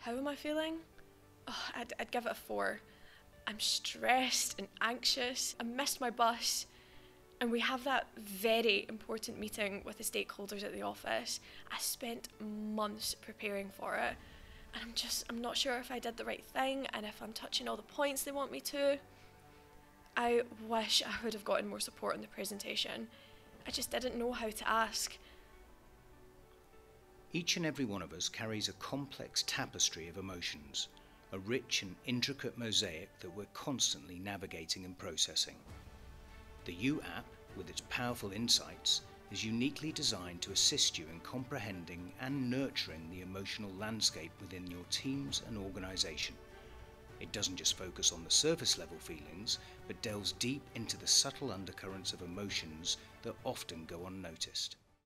How am I feeling? Oh, I'd, I'd give it a four. I'm stressed and anxious. I missed my bus. And we have that very important meeting with the stakeholders at the office. I spent months preparing for it. And I'm just, I'm not sure if I did the right thing and if I'm touching all the points they want me to. I wish I would have gotten more support in the presentation. I just didn't know how to ask. Each and every one of us carries a complex tapestry of emotions, a rich and intricate mosaic that we're constantly navigating and processing. The YU app, with its powerful insights, is uniquely designed to assist you in comprehending and nurturing the emotional landscape within your teams and organisation. It doesn't just focus on the surface level feelings, but delves deep into the subtle undercurrents of emotions that often go unnoticed.